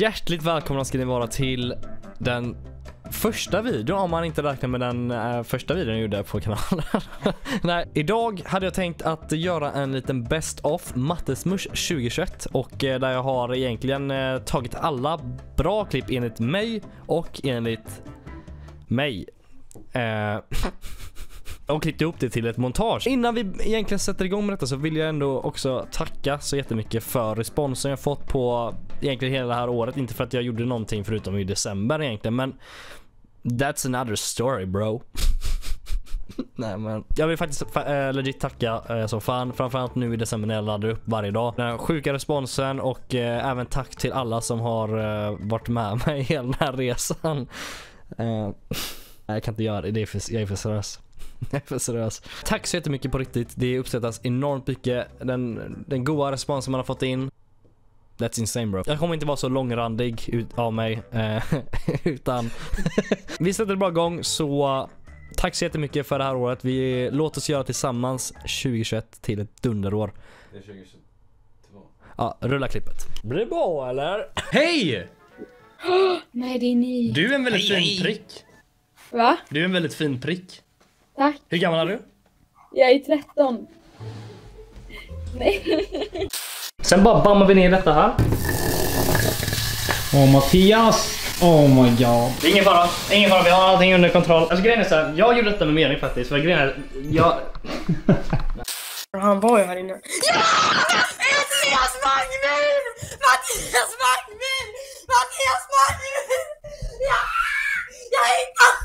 Hjärtligt välkomna ska ni vara till den första videon om man inte räknar med den eh, första videon jag gjorde på kanalen. Nej, idag hade jag tänkt att göra en liten best of Mattesmush 2021 och eh, där jag har egentligen eh, tagit alla bra klipp enligt mig och enligt mig. Eh, Och klippte ihop det till ett montage. Innan vi egentligen sätter igång med detta så vill jag ändå också tacka så jättemycket för responsen jag fått på egentligen hela det här året. Inte för att jag gjorde någonting förutom i december egentligen, men that's another story bro. Nej men jag vill faktiskt äh, legit tacka eh, äh, så fan. Framförallt nu i december när jag laddar upp varje dag. Den här sjuka responsen och äh, även tack till alla som har äh, varit med mig hela den här resan. Jag kan inte göra det, det är för, jag är för seriös. Är för seriös. Tack så jättemycket på riktigt. Det uppskattas enormt mycket. Den, den goda responsen man har fått in. That's insane bro. Jag kommer inte vara så långrandig ut av mig. Eh, utan vi sätter bara igång så tack så jättemycket för det här året. Vi låt oss göra tillsammans 2021 till ett dunderår. Det är 2022. Ja, rulla klippet. Blir det bra eller? Hej! Nej, det är ni. Du är en väldigt fin prick. Va? Du är en väldigt fin prick. Tack. Hur gammal är du? Jag är 13. Nej. Sen bara bammar vi ner detta här. Åh Mattias! Oh my god. Det är ingen fara, ingen fara, vi har allting under kontroll. Alltså grejen är så här, jag gjorde detta med mening faktiskt. För grejen är, jag... Han var ju här inne. Mattias Magnin! Mattias Magnin! Mattias Magnin! Ja! Jag hittade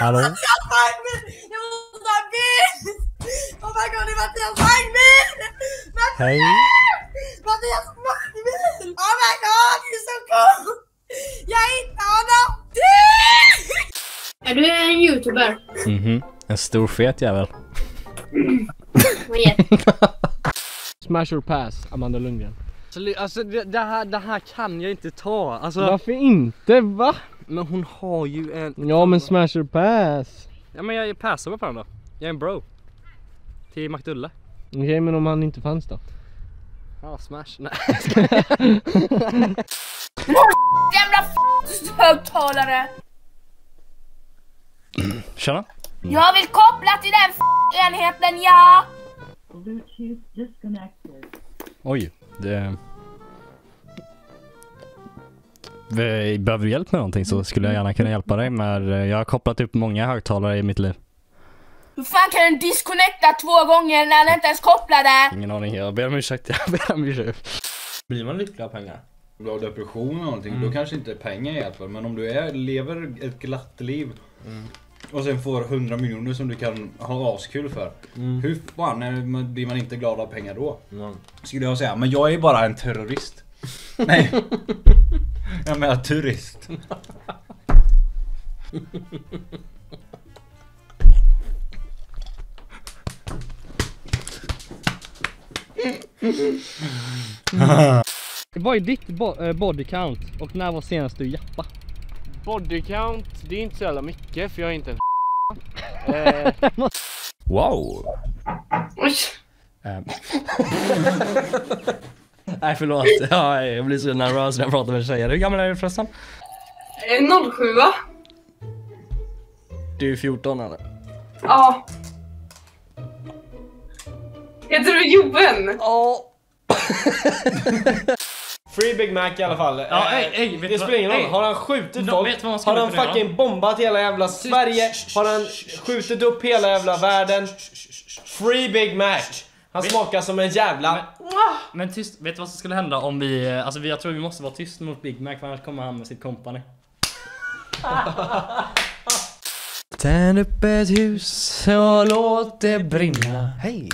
Hallå? Jag måste ha en bild! Oh my god, det är Mattias Magnin! Mattias! Hej. Mattias Magnin! Oh my god, det är så coolt! Jag hittade honom! Är du en youtuber? Mhm, en stor fet jävel. Är Smash or pass, Amanda Lundgren. Alltså det, det, här, det här kan jag inte ta. Alltså, Varför inte? Va? Men hon har ju en... Ja men smash or pass. Ja men jag är passar på den då. Jag är en bro. Till McDulle. Okej men om han inte fanns då? Ja, smash. Nej. Jävla f- högtalare! Tjena. Jag vill koppla till den f- enheten, ja! Oj, det... Behöver du hjälp med någonting så skulle jag gärna kunna hjälpa dig med... Jag har kopplat upp många högtalare i mitt liv. Hur fan kan den disconnecta två gånger när den inte ens kopplade? Ingen aning, jag ber om ursäkt. Jag ber om ursäkt. Blir man lycklig av pengar? Om du har depression eller någonting, då kanske inte pengar hjälper. Men om du är, lever ett glatt liv och sen får 100 miljoner som du kan ha askul för. Hur fan är, blir man inte glad av pengar då? Skulle jag säga, men jag är bara en terrorist. Nej. Jag menar turist. Vad är ditt bo- eh, body count och när var senast du jappa? Body count, det är inte så jävla mycket för jag är inte en Wow! Nej förlåt, ja, jag blir så nervös när jag pratar med tjejer. Hur gammal är du förresten? Eh, 07 va? Du är 14 eller? Ja. Heter du Joven? Ja. Free Big Mac i alla fall. Ja, Eh, ey, ey, vet det spelar ingen roll. Har han skjutit Nå, folk? vet du vad man skulle har han fucking göra? bombat hela jävla Sverige? Har han skjutit upp hela jävla världen? Free Big Mac. Han smakar som en jävla... Men tyst, vet du vad som skulle hända om vi, alltså vi- jag tror vi måste vara tyst mot Big Mac för annars kommer han med sitt kompani. Tänd upp ett hus och låt det brinna, hej!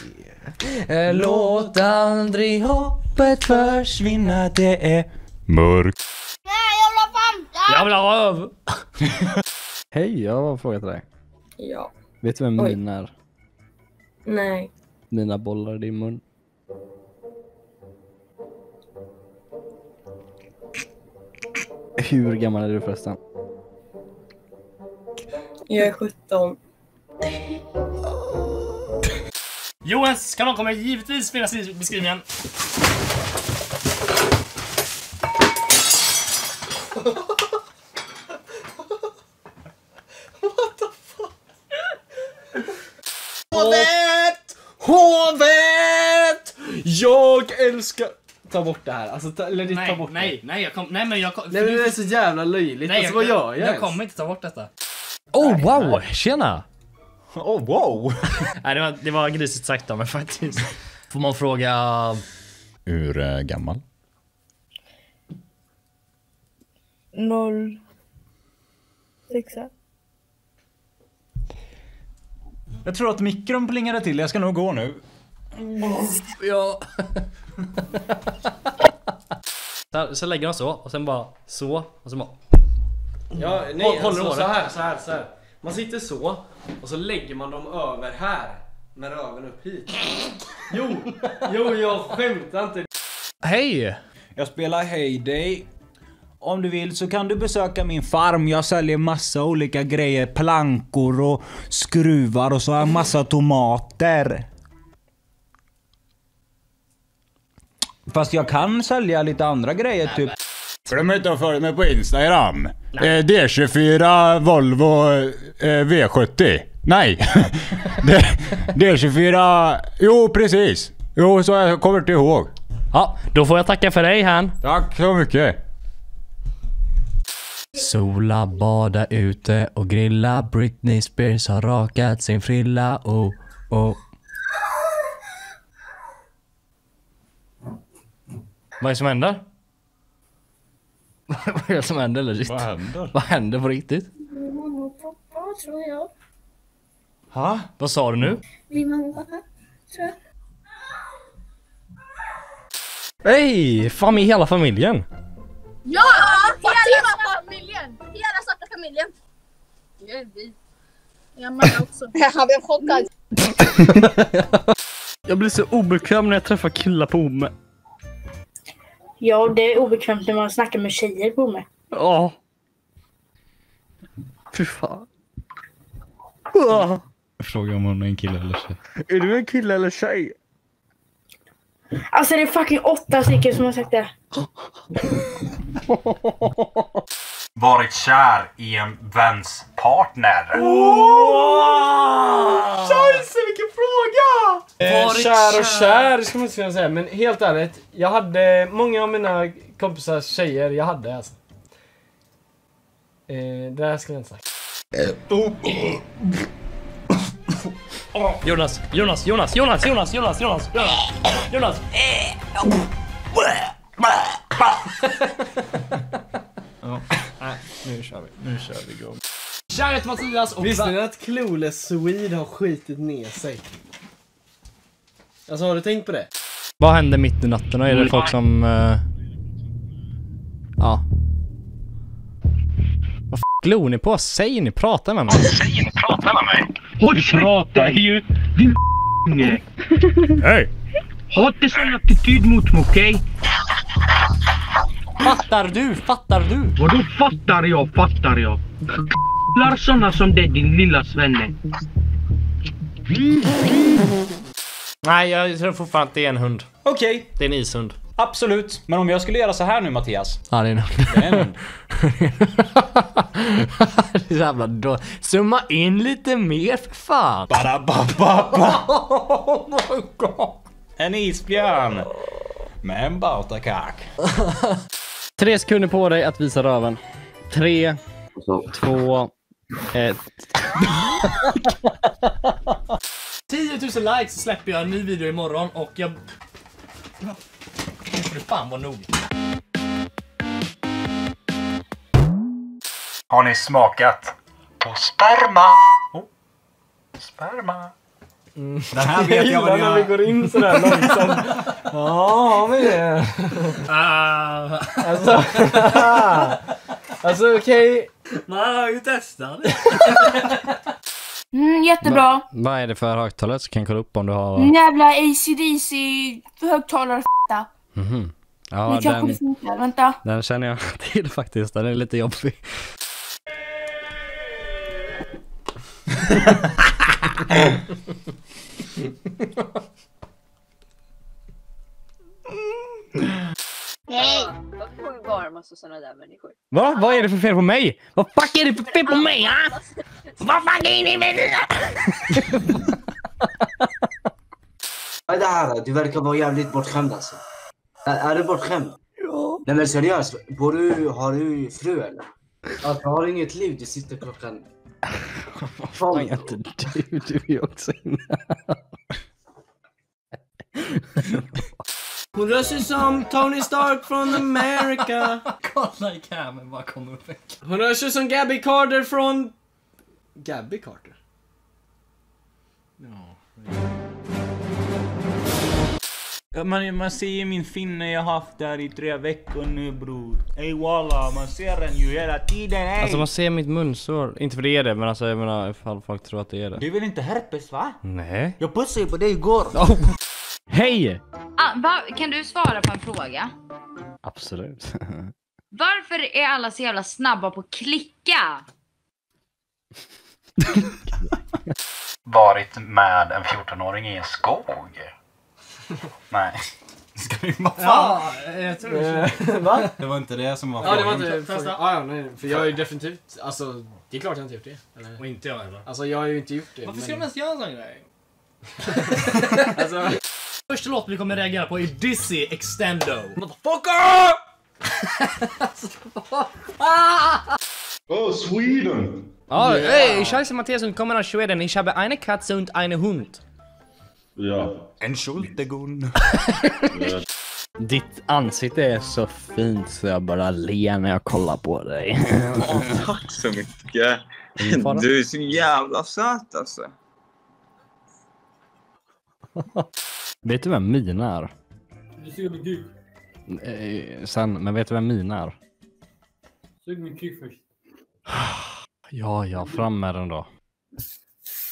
Eh, Låt aldrig hoppet försvinna, det är mörkt. Nej, jävla fanta! Jag vill ha röv! Hej, jag har en fråga till dig. Ja. Vet du vem Oj. min är? Nej. Mina bollar i din mun. Hur gammal är du förresten? Jag är 17. Johans kanal kommer givetvis finnas i beskrivningen. Hovet! Hovet! Jag älskar... Ta bort det här. Alltså, ta, eller ta Nej, bort nej, nej, jag kom, nej men jag kom, det. Nej men det är så jävla löjligt. nej, alltså vad gör jag Jag kommer inte ta bort detta. Oh wow, tjena! Oh wow! Nej det var, det var grisigt sagt av mig faktiskt. Får man fråga... Hur uh, gammal? Noll... Sexa. Jag tror att mikron plingade till, jag ska nog gå nu. Ja. så, så lägger de så och sen bara så och sen bara... Ja, nej, Håll- håller alltså, du så håret? här, så här, så här. Man sitter så och så lägger man dem över här med röven upp hit. Jo, jo jag skämtar inte. Hej! Jag spelar Heyday. Om du vill så kan du besöka min farm. Jag säljer massa olika grejer. Plankor och skruvar och så har jag massa tomater. Fast jag kan sälja lite andra grejer typ. Glöm inte att följa mig på Instagram. Eh, D24 Volvo eh, V70. Nej. D- D24... Jo precis. Jo så jag kommer inte ihåg. Ja, då får jag tacka för dig han. Tack så mycket. Sola, bada ute och grilla. Britney Spears har rakat sin frilla. Oh, oh. Vad är det som händer? Vad är det som händer legit? Vad händer? Vad händer på riktigt? Mamma och pappa tror jag. Ha? Vad sa du nu? Min mamma och pappa tror jag. Hej! Fan med hela familjen. Ja! Hela familjen! Hela svarta familjen! Det är vi. Jag med också. Jag blev chockad. Jag blir så obekväm när jag träffar killar på Ome. Ja, det är obekvämt när man snackar med tjejer på mig. Ja. Fy fan. Åh. Fråga om hon är en kille eller tjej. Är du en kille eller tjej? Alltså det är fucking åtta stycken som har sagt det. Varit kär i en väns partner. Scheisse vilken fråga! Eh, Varit kär och kär. kär ska man inte kunna säga men helt ärligt. Jag hade många av mina kompisars tjejer jag hade alltså. Eh, det här skulle jag inte sagt. Jonas, Jonas, Jonas, Jonas, Jonas, Jonas, Jonas, Jonas, Jonas. Nu kör vi. Nu kör vi igång. Tja, jag heter Mattias och... Visste ni att Clueless Swede har skitit ner sig? Alltså har du tänkt på det? Vad händer mitt i natten? Är det folk som... eh, Ja. Vad f*** glor ni på? Säg ni, prata med mig. Säg inte prata med mig. Håll prata ju, din unge. Hej! Ha inte sån attityd mot mig, okej? Fattar du? Fattar du? Vadå fattar jag, fattar jag? Gillar såna som dig, din lilla svenne. Nej, jag tror fortfarande att det är en hund. Okej, Det är en ishund. Absolut. Men om jag skulle göra så här nu Mattias. Ja, det är en hund. Det är en hund. det är så jävla då. Zooma in lite mer för fan. Badabababa. Oh my god. En isbjörn. Med en bautakack. Tre sekunder på dig att visa röven. Tre, två, ett. 10 000 likes så släpper jag en ny video imorgon och jag... Fan vara nog. Har ni smakat på sperma? Sperma. Den här vet jag vad när vi går in sådär långsamt. Ja, har vi det? Ah, Alltså, alltså okej. man har ju testat. Mm, jättebra. Vad är det för högtalare så kan jag kolla upp om du har... Mm, Jävla ACDC högtalare f***a. Mhm. Nu Ja, kanske det den, funkar. Vänta. den känner jag till faktiskt. Den är lite jobbig. Hej! Varför får vi vara en massa såna där människor? Va? Vad är det för fel på mig? Vad fuck är det för fel på mig? Ha? Vad fuck är det för fel? Vad är det här? Du verkar vara jävligt bortskämd alltså. Är, är du bortskämd? Ja. Nej men seriöst, bor du, har du fru eller? Alltså, har du inget liv? Du sitter klockan... Vad fan är inte du? Du är ju också inne. Hon rör sig som Tony Stark från America. Kolla i camen bara kommer upp Hon rör sig som Gabby Carter från... Gabby Carter? Ja, Man, man ser ju min finne jag haft där i tre veckor nu bror. Ey walla, man ser den ju hela tiden ey. Alltså man ser mitt munsår, inte för det är det men alltså jag menar ifall folk tror att det är det. Du är väl inte herpes va? Nej. Jag pussade ju på dig igår. Hej! Ah, va, kan du svara på en fråga? Absolut. Varför är alla så jävla snabba på att klicka? Varit med en 14-åring i en skog? Nej. Ska vi bara Ja, jag tror det. Va? Det var inte det som var Ja, det var inte första. Ja, ja, nej, för jag är ju definitivt, alltså det är klart jag inte gjort det. Eller? Och inte jag heller. Alltså jag har ju inte gjort det. Varför ska men- de ens göra en sån grej? Alltså... Första låten vi kommer reagera på är Dizzy Extendo. Motherfucker! Oh, Sweden! Ja, Yeah. hey, ich heiße Matthias und komme aus Schweden. Ich habe eine Katze und eine Hund. Ja. En Schultegun. Ditt ansikte är så fint så jag bara ler när jag kollar på dig. Tack så mycket. Du är så jävla söt alltså. vet du vem Mina är? Du suger min kuk. Eh, Sen, men vet du vem Mina är? Sug min kuk först. Ja, ja, fram med den då.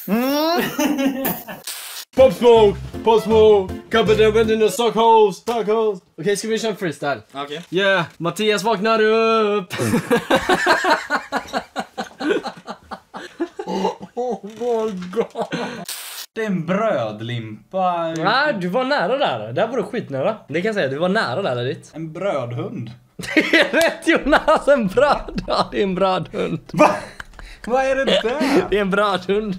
Pop smoke! Pop smoke! Cover the wind in the sock holes! Sock holes! Okej, ska vi köra en freestyle? Okej. Yeah! Mattias vaknar upp! oh my god. Det är en brödlimpa. Nej, du var nära där. Där var du skitnära. Det kan jag säga, du var nära där Edith. En brödhund. Det är rätt Jonas, en bröd. Ja, det är en brödhund. Va? Vad är det där? Det är en brödhund.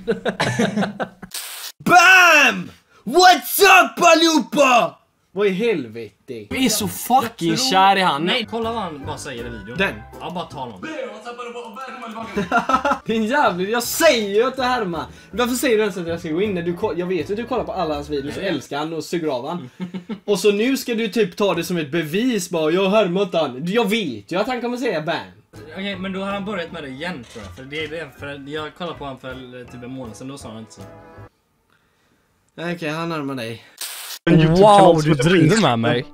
BAM! What's up allihopa? Vad i helvete? Jag är så fucking kär i han. Nej, kolla vad han bara säger i videon. Den? Ja, bara ta någon. Din jävla... Jag säger ju att det härma. Varför säger du ens att jag ska gå in när du Jag vet att du kollar på alla hans videos och älskar han och suger av han. Och så nu ska du typ ta det som ett bevis bara. Jag härmar inte han. Jag vet ju att han kommer säga bam. Okej, men då har han börjat med det igen tror jag. För det är det, för jag kollade på honom för typ en månad sedan, då sa han inte så. Okej, han närmar dig. Wow, du driver med mig.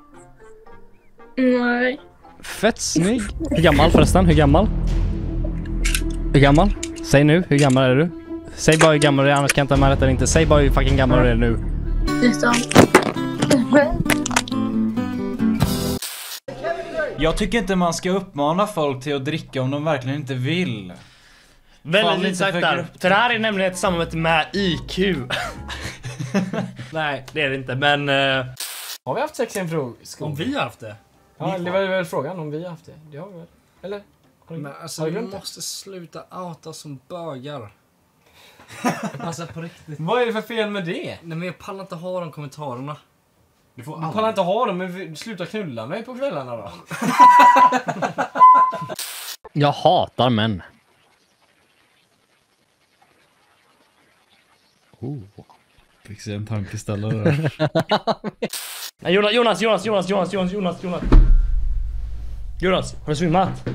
Nej. Fett snygg. Hur gammal förresten? Hur gammal? Hur gammal? Säg nu, hur gammal är du? Säg bara hur gammal du är, annars kan jag inte ha med eller inte. Säg bara hur fucking gammal du är nu. 19. Jag tycker inte man ska uppmana folk till att dricka om de verkligen inte vill. Väldigt sagt där. det här är nämligen ett samarbete med IQ. Nej, det är det inte, men... eh, Har vi haft sex i en fråga? Om vi har haft det? Ja, det var väl frågan om vi har haft det. Det har vi väl? Eller? Har du, Men har alltså du vi glömt det? måste sluta outa som bögar. alltså på riktigt. Vad är det för fel med det? Nej men jag pallar inte ha de kommentarerna. Du får Du pallar inte ha dem, men vi- sluta knulla mig på kvällarna då. Jag hatar män. Oh. Fick se en tankeställare där. Nej, Jonas, Jonas, Jonas, Jonas, Jonas, Jonas, Jonas, Jonas. Jonas, har du svimmat?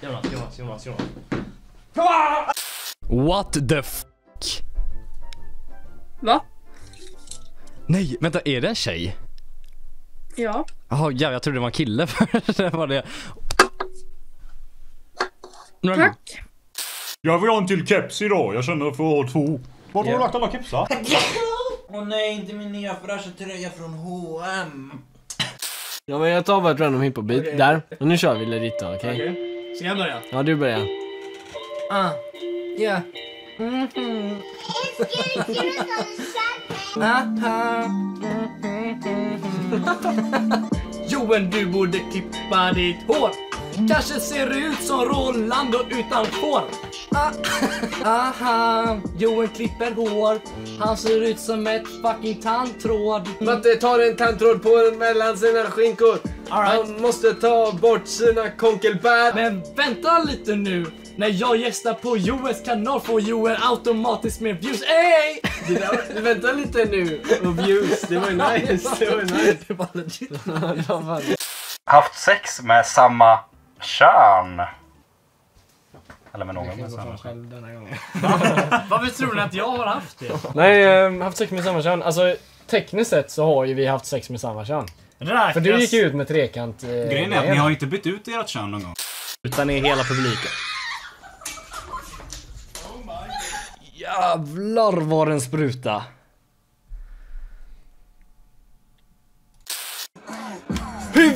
Jonas, Jonas, Jonas, Jonas. What the fuck? Va? Nej, vänta, är det en tjej? Ja. Jaha, ja, jag trodde det var en kille för det var det. Tack. Jag vill ha en till keps idag. Jag känner för att ha två. Var har du lagt alla kepsar? Åh nej, inte min nya fräscha tröja från H&M. Ja, men jag tar bara ett random hiphop-beat. Där. Och nu kör vi Lerita, okej? Ska jag börja? Ja, du börjar. Ah, yeah. Mhm. Aha. Johan du borde klippa ditt hår. Kanske ser ut som Rolando utan hår. Ah, aha, Johan klipper hår. Han ser ut som ett fucking tandtråd. Matte tar en tandtråd på mellan sina skinkor. Han måste ta bort sina konkelbär. Men vänta lite nu. När jag gästar på Joels kanal får Joel automatiskt mer views. Ey! Där, vänta lite nu. Och views, det var ju nice. Det var ju nice. Det var legit. Haft sex med samma kön. Eller med någon med samma kön. Varför tror ni att jag har haft det? Nej, eh, haft sex med samma kön. Alltså tekniskt sett så har ju vi haft sex med samma kön. Räknas- För du gick ju ut med trekant. Eh, Grejen är att ni har inte bytt ut ert kön någon gång. Utan i hela publiken. Jävlar vad den spruta.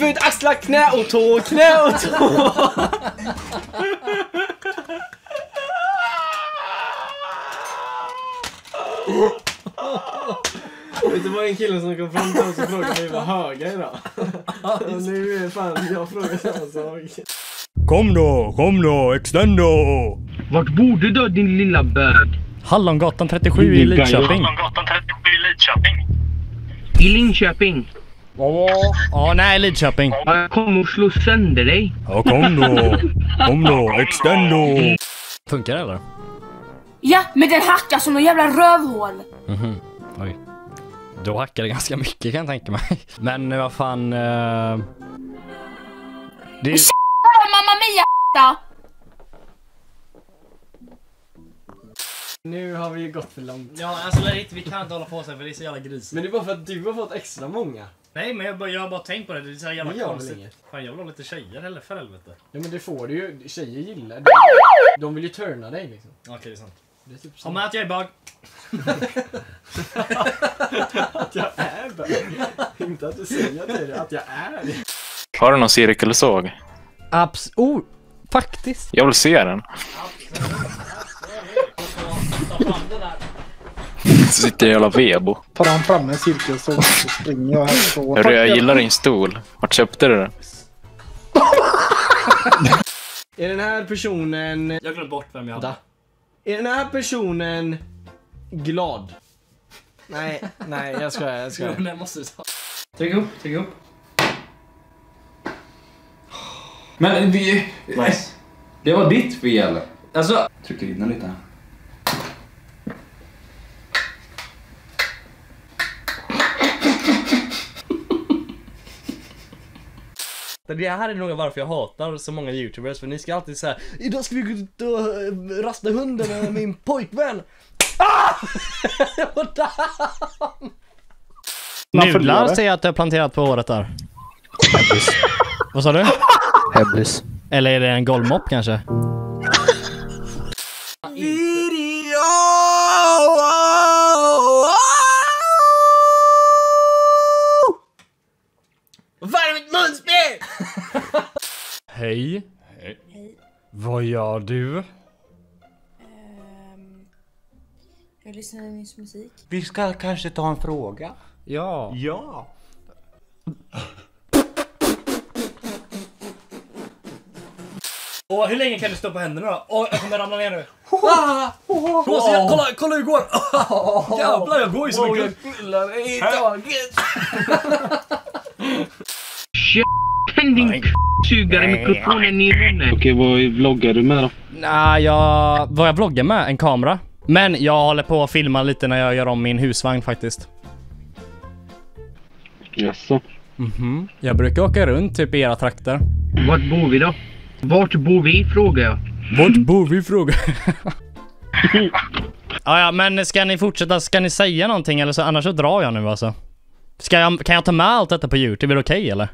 Huvud, axlar, knä och tå, knä och tå. Vet du vad en kille som kom fram till oss och frågade mig vad höga idag? Och nu är fan jag frågar samma sak. Kom då, kom då, extendo! Vart bor du då din lilla bög? Hallongatan 37 i Lidköping. I Linköping? Ja, nej Lidköping. Jag kommer att slå sönder dig. Ja, kom då. Kom då, extendo. Funkar det eller? Ja, men den hackar som en jävla rövhål. Mhm, oj. Då hackar det ganska mycket kan jag tänka mig. Men vad fan... Eh... Det är... Mamma Mia då. Nu har vi ju gått för långt. Ja, alltså legit, vi kan inte hålla på så här för det är så jävla gris. Men det är bara för att du har fått extra många. Nej, men jag, bara, jag har bara tänkt på det. Det är så här jävla gör väl konstigt. inget. Fan, jag vill ha lite tjejer eller för helvete. Ja men det får du ju. Tjejer gillar det. De vill ju turna dig liksom. Okej, det är sant. Det är typ Ja, men att jag är bög. att jag är bög. Inte att du säger till det, att jag är det. Har du någon cirkelsåg? Abs... Oh! Faktiskt. Jag vill se den. Så sitter en jävla vebo. Tar han fram en cirkelsåg så springer jag härifrån. Hörru, jag gillar din stol. Vart köpte du den? Är den här personen... Jag glömde bort vem jag hade. Är den här personen glad? Nej, nej jag skojar, jag Jo, skojar. den måste du ta. Tryck upp, tryck upp. Men vi... Nice. Det var ditt fel. Alltså... Trycker in den lite Det här är nog varför jag hatar så många youtubers för ni ska alltid säga Idag ska vi gå ut och eh, rasta hunden med min pojkvän Ah! What? Nudlar ser jag att du har planterat på året där. Vad sa du? Hemlis. Eller är det en golvmopp kanske? Jag lyssnar nyss musik. Vi ska kanske ta en fråga. Ja. Ja. Åh, hur länge kan du stå på händerna då? Åh, jag kommer ramla ner nu. Ah! Så jag, kolla, kolla hur det går! Jävlar, jag går ju så mycket. jag i taget. Din sugare mikrofonen i munnen. Okej, vad vloggar du med då? Nej, jag... Vad jag vloggar med? En kamera. Men jag håller på att filma lite när jag gör om min husvagn faktiskt. Jaså? Mhm. Jag brukar åka runt typ i era trakter. Vart bor vi då? Vart bor vi frågar jag. Vart bor vi frågar ja, ja, men ska ni fortsätta? Ska ni säga någonting eller så? Annars så drar jag nu alltså. Ska jag, kan jag ta med allt detta på Youtube? Är det okej eller?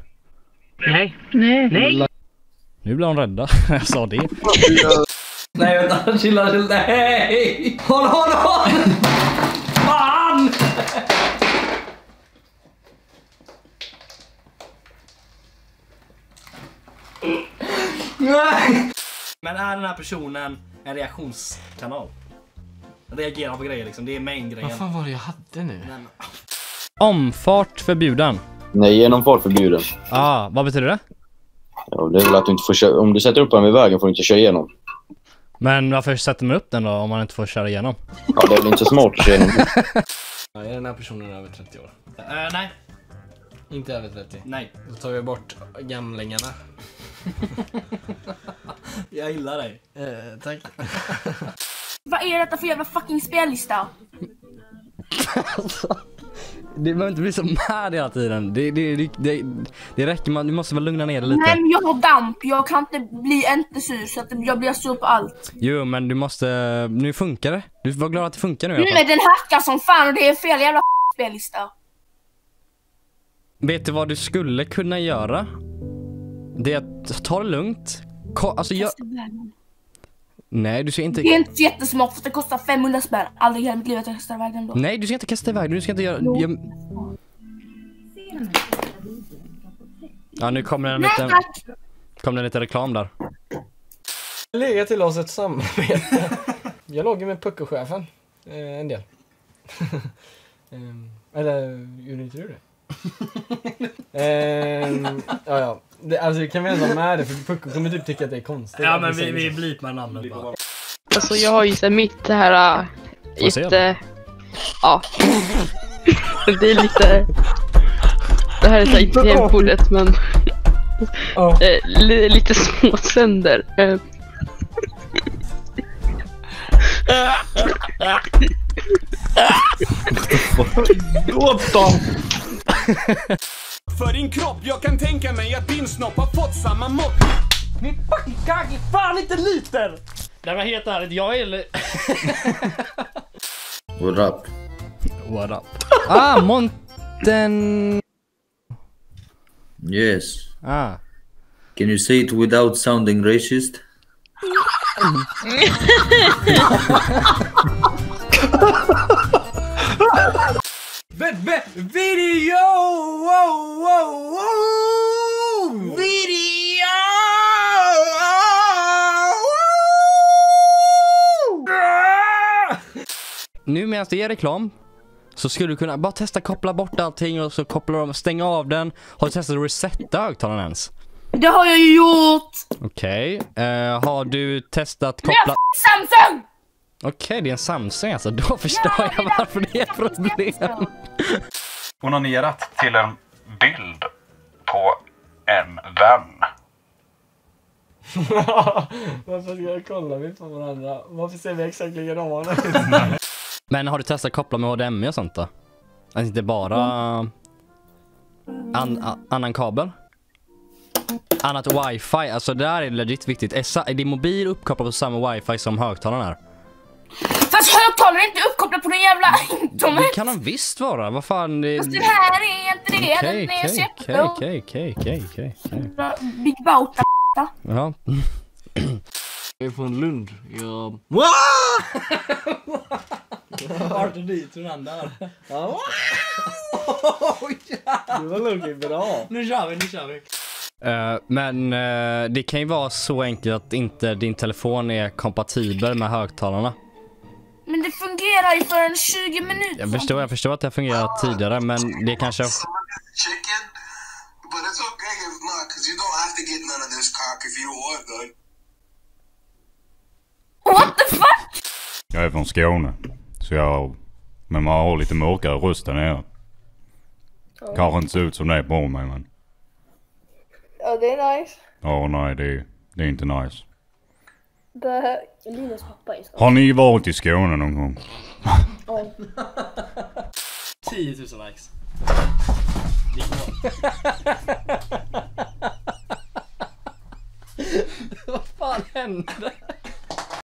Nej. Nej. Nej. Nu blir de rädda. jag sa det. Nej vänta, chilla, chilla. Nej! Håll, håll, håll! Fan! Nej! Men är den här personen en reaktionskanal? Reagerar på grejer liksom, det är main grejen. Vad fan var det jag hade nu? Omfart förbjuden. Nej, genomfart förbjuden. Ah, vad betyder det? Ja, det är väl att du inte får köra, om du sätter upp den vid vägen får du inte köra igenom. Men varför sätter man upp den då om man inte får köra igenom? Ja, det är väl inte så smart att köra igenom. Ja, är den här personen över 30 år? Eh, nej. Inte över 30? Nej. Då tar vi bort gamlingarna. Jag gillar dig. Eh, tack. Vad är detta för jävla fucking spellista? Du behöver inte bli så mad hela tiden. Det, det, det, det, det räcker, man, du måste väl lugna ner dig lite. Nej men jag har damp, jag kan inte bli inte sur så att jag blir sur på allt. Jo men du måste, nu funkar det. Du var glad att det funkar nu i alla fall. är den hackar som fan och det är fel jävla spellista. Vet du vad du skulle kunna göra? Det är att ta det lugnt. Ko- alltså jag... Nej du ska inte... Det är inte jättesmart för det kostar 500 spänn. Aldrig i hela mitt liv att jag kastar iväg den då. Nej du ska inte kasta iväg du ska inte göra... Jo. Jag... Ja nu kommer en liten... tack! Kom det lite reklam där. Lägga till oss ett samarbete. Jag låg ju med puckelchefen eh, en del. Ehm, eller gjorde inte du det? Ehm, ja, ja. Det, alltså vi kan väl ändå ha med det för Pucko kommer typ tycka att det är konstigt. Ja men vi, vi blipar namnet bara. Alltså jag har ju så här mitt det här... äh, Jätte... Ja. det är lite... Det här är så här inte tv-bordet men... Li- lite små sönder. Eh, What the? För din kropp, jag kan tänka mig att din snopp har fått samma mått. Min fucking kagge är fan inte liten! Nej men helt ärligt, jag är... What up? What up? Ah, Monten... Yes. Ah. Can you say it without sounding racist? Video! Wow, wow, wow! Video! Nu medan det är reklam så skulle du kunna bara testa koppla bort allting och så koppla av, stänga av den. Har du testat att resetta högtalaren ens? Det har jag ju gjort! Okej. Eh, har du testat Men jag koppla... Samsung! Okej, det är en Samsung alltså. Då förstår jag varför det är problem. Onanerat till en bild på en vän. Varför ska jag kolla vi på varandra? Varför ser vi exakt likadana ut? Men har du testat koppla med HDMI och sånt då? Alltså inte bara an, annan kabel? Annat wifi, alltså det där är legit viktigt. Är din mobil uppkopplad på samma wifi som högtalaren är? Fast högtalaren är inte uppkopplad på den jävla internet! Det kan de visst vara, vad fan. Det... Fast den här är inte det, Okej, den är så okej, jättebra. okej, okej, okej. Big Bauta. Ja. Jag är från Lund. Jag... Arthur dit från andra. Ja. Det var nog bra. Nu kör vi, nu kör vi. Eh, men eh, det kan ju vara så enkelt att inte din telefon är kompatibel med högtalarna. Men det fungerar ju för en 20 minuter. Jag förstår, jag förstår att det har fungerat tidigare men det kanske... But it's okay if not, because you don't have to get none of this cock if you don't want none. What the fuck? Jag är från Skåne. Så jag... Men man har lite mörkare röst där nere. Kanske inte ser ut som det på mig men... Ja, det är nice. Ja, nej det, det är inte nice. Är Linus pappa i Har ni varit i Skåne någon gång? 10 000 likes. Vad fan hände?